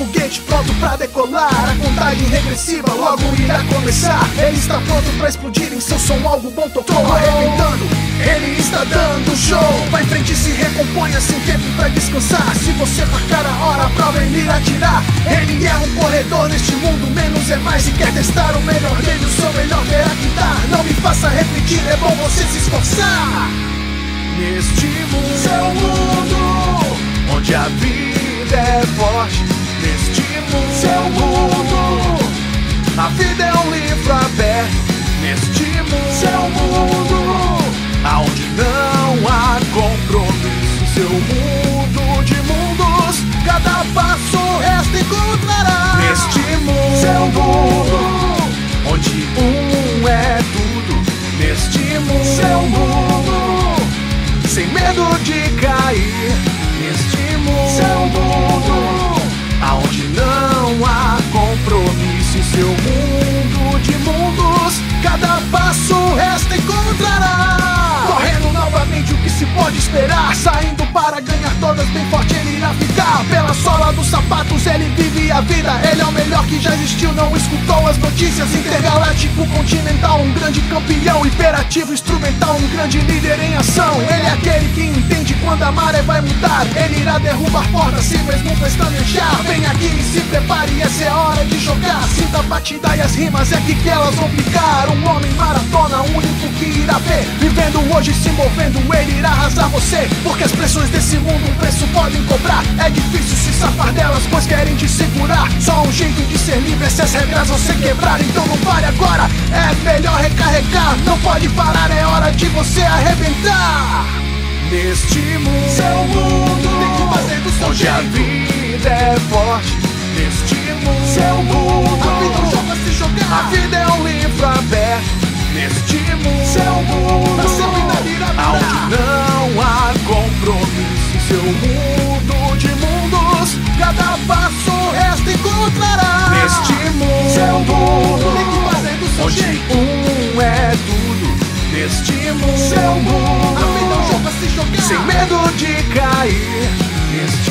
foguete pronto pra decolar. A contagem regressiva logo irá começar. Ele está pronto pra explodir em seu som Algo bom tocou, arrebentando. Ele está dando show. Vai em frente e se recomponha sem tempo pra descansar. Se você marcar a hora, a prova ele irá tirar Ele é um corredor neste mundo. Menos é mais e quer testar o melhor dele O seu melhor terá que dar. Não me faça repetir, é bom você se esforçar. Neste mundo, seu mundo Onde a vida é forte Neste mundo, seu mundo. A vida é um livro aberto Neste mundo, seu mundo. Aonde não há compromisso. Seu mundo de mundos. Cada passo resta encontrará. Neste mundo, seu mundo. Onde um é tudo. Neste mundo, seu mundo. Sem medo de cair esperar Saindo para ganhar todas bem forte ele irá ficar. Pela sola dos sapatos ele vive a vida. Ele é o melhor que já existiu, não escutou as notícias. Intergaláctico continental, um grande campeão. Imperativo instrumental, um grande líder em ação. Ele é aquele que entende quando a maré vai mudar. Ele irá derrubar portas se mesmo pestanejar Vem aqui e se prepare, essa é a hora de jogar. Sinta a batida e as rimas, é aqui que elas vão ficar. Um homem maratona, único que irá ver. Vivendo hoje, se movendo, ele irá arrasar você. Porque as pressões desse mundo um preço podem cobrar. É difícil se safar delas, pois querem te segurar. Só um jeito de ser livre, essas regras vão ser quebrar Então não pare agora, é melhor recarregar. Não pode parar, é hora de você arrebentar. Neste mundo, seu mundo Onde a vida é forte Neste mundo, seu mundo. A vida é um jogo a se jogar. A vida é um livro aberto Neste mundo, seu mundo. Sempre na vida Aonde não há compromisso. Seu mundo de mundos. Cada passo resta encontrará. Neste mundo, seu mundo. Tem que fazer do seu Onde jeito. um é tudo. Neste mundo, seu mundo. A vida é um jogo a se jogar. Sem medo de cair. Neste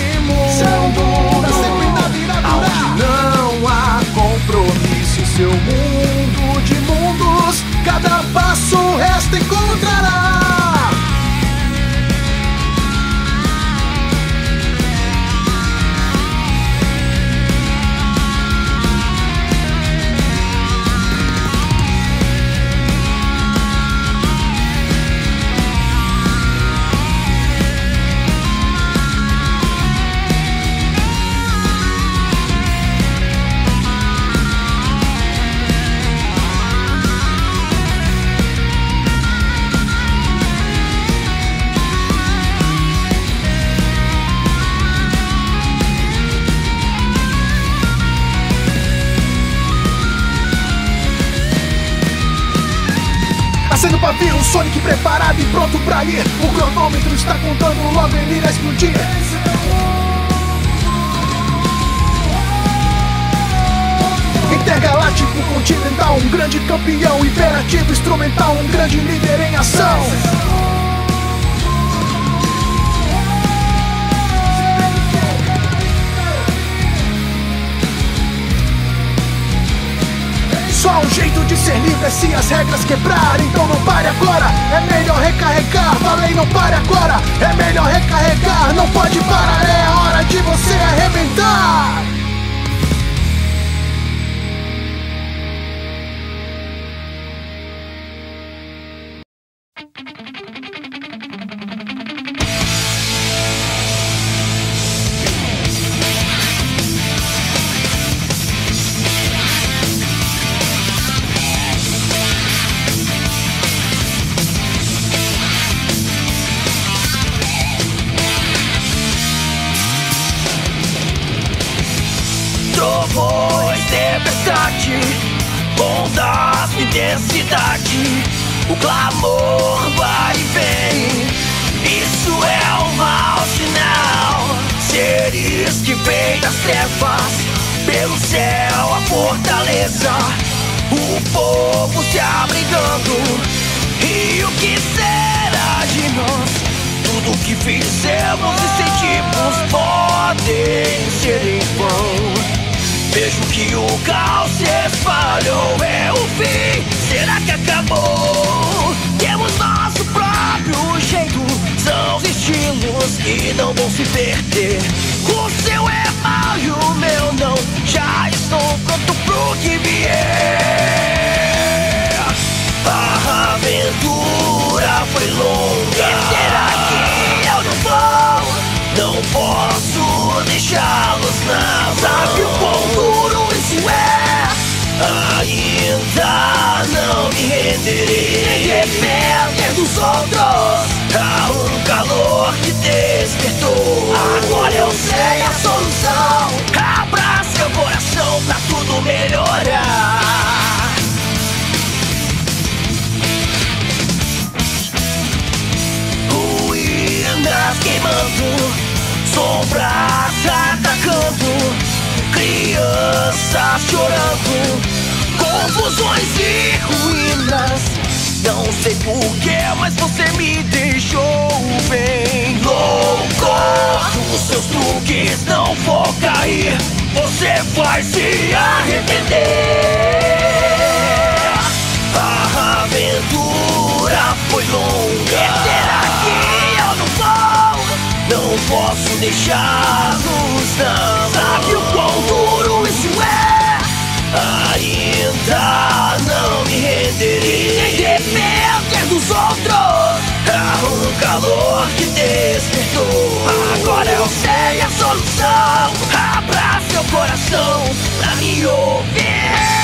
seu mundo sempre na vida Aonde não há compromisso Seu mundo de mundos. Cada passo resta encontrará Pavio, o Sonic preparado e pronto pra ir. O cronômetro está contando, logo ele irá explodir. Intergaláctico continental, um grande campeão Imperativo instrumental, um grande líder em ação Só um jeito de ser livre é se as regras quebrar. Então não pare agora, é melhor recarregar. Falei não pare agora, é melhor recarregar. Não pode parar, é hora de você arrebentar intensidade O clamor vai e vem. Isso é um mau sinal Seres que vêm das trevas Pelo céu a fortaleza. O povo se abrigando. E o que será de nós? Tudo que fizemos e sentimos podem ser em Vejo que o caos se espalhou, é o fim. Será que acabou? Temos nosso próprio jeito. São os estilos que não vão se perder. O seu é mau e o meu não. Já estou pronto pro que vier. A aventura foi longa. E será que eu não vou? Não posso deixá-los, não. Me renderei. Depender dos outros. Há um calor que despertou. Agora eu sei a solução. Porquê, mas você me deixou bem louco. Os seus truques não vou cair, você vai se arrepender. A aventura foi longa. E será que eu não vou? Não posso deixá-los, não. Sabe o quão duro isso é? Ainda não me renderei. Outros. Há um calor que despertou. Agora eu sei a solução. Abra seu coração pra me ouvir.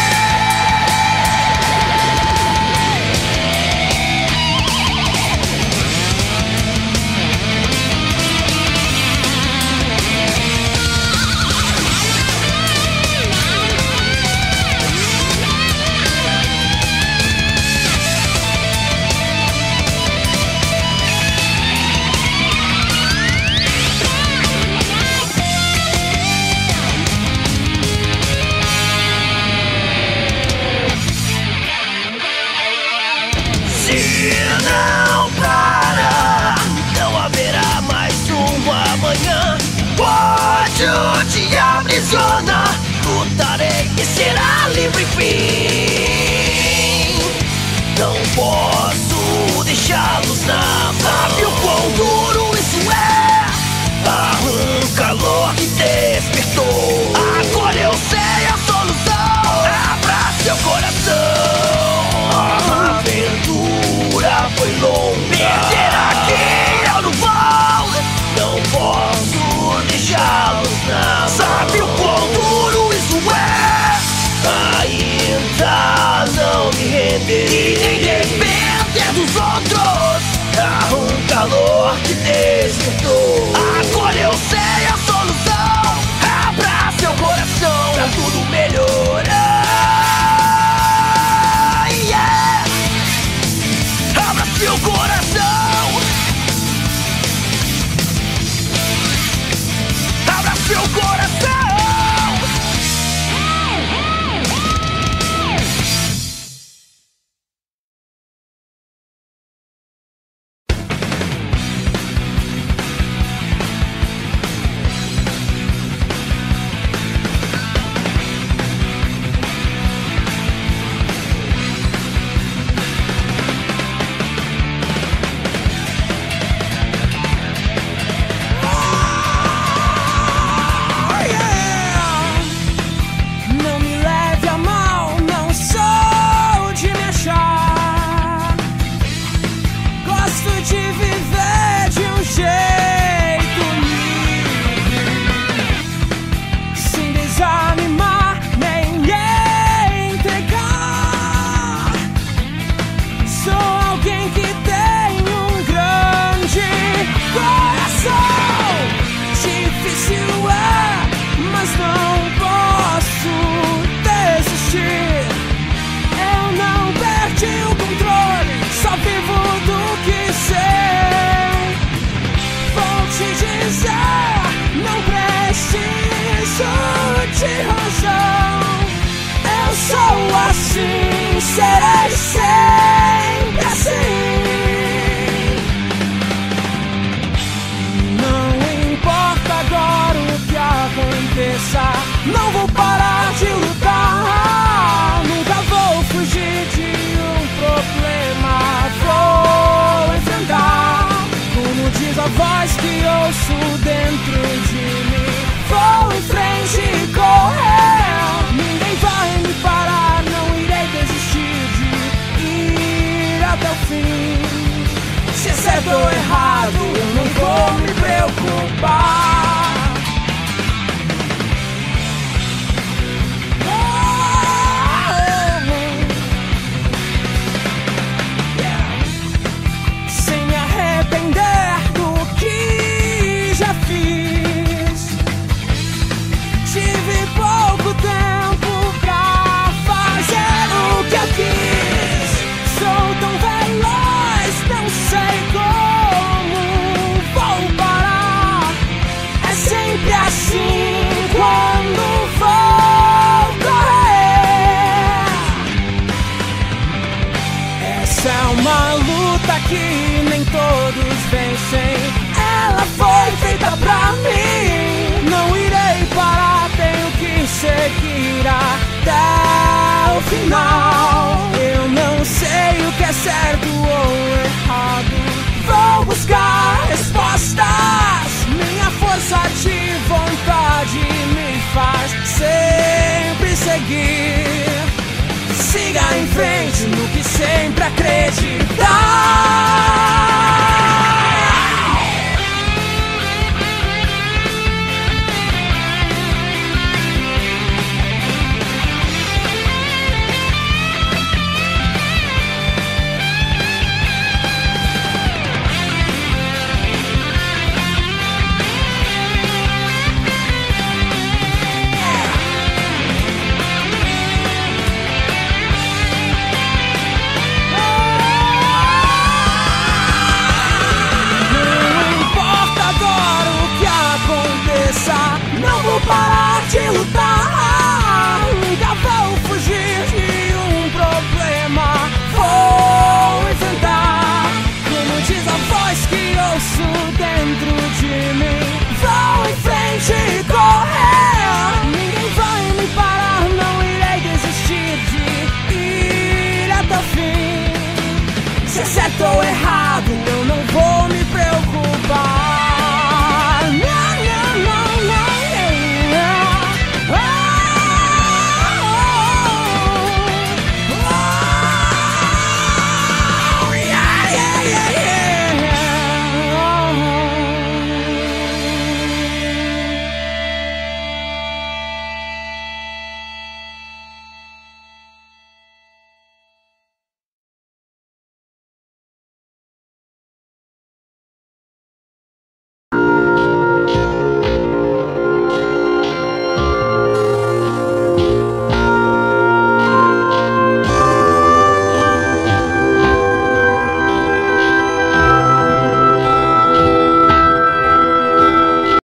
Te aprisiona, lutarei e será livre enfim. tô errado, não vou me preocupar. força de vontade me faz sempre seguir. Siga em frente no que sempre acreditar. certo ou errado.